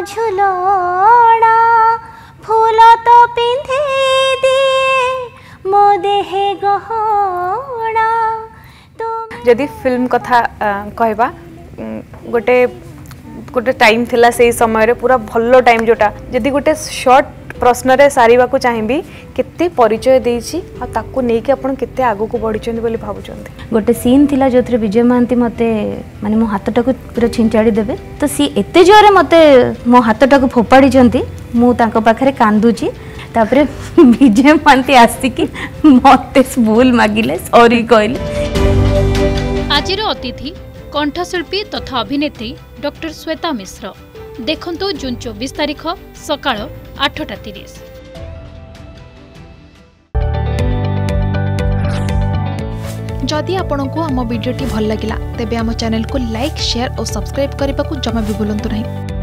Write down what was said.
झुलड़ा फूल तो पिंधे दिए मो देह गहना तो जदि फिल्म कथा कहबा गोटे ଗୋଟେ ଟାଇମ୍ ଥିଲା ସେଇ ସମୟରେ ପୁରା ଭଲ ଟାଇମ୍ ଯେଉଁଟା ଯଦି ଗୋଟେ ସର୍ଟ ପ୍ରଶ୍ନରେ ସାରିବାକୁ ଚାହିଁବି କେତେ ପରିଚୟ ଦେଇଛି ଆଉ ତାକୁ ନେଇକି ଆପଣ କେତେ ଆଗକୁ ବଢ଼ିଛନ୍ତି ବୋଲି ଭାବୁଛନ୍ତି ଗୋଟେ ସିନ୍ ଥିଲା ଯେଉଁଥିରେ ବିଜୟ ମହାନ୍ତି ମୋତେ ମାନେ ମୋ ହାତଟାକୁ ପୁରା ଛିଞ୍ଚାଡ଼ି ଦେବେ ତ ସିଏ ଏତେ ଜୋରରେ ମୋତେ ମୋ ହାତଟାକୁ ଫୋପାଡ଼ିଛନ୍ତି ମୁଁ ତାଙ୍କ ପାଖରେ କାନ୍ଦୁଛି ତାପରେ ବିଜୟ ମହାନ୍ତି ଆସିକି ମୋତେ ଭୁଲ ମାଗିଲେ ସରି କହିଲେ ଆଜିର ଅତିଥି କଣ୍ଠଶିଳ୍ପୀ ତଥା ଅଭିନେତ୍ରୀ डर श्वेता मिश्र देखु जून चौबीस तारीख सका आठटा तीस जदि आपण को आम भिड्टे भल लगा तेब आम चेल को लाइक सेयार और सब्सक्राइब करने को जमा भी बुलां नहीं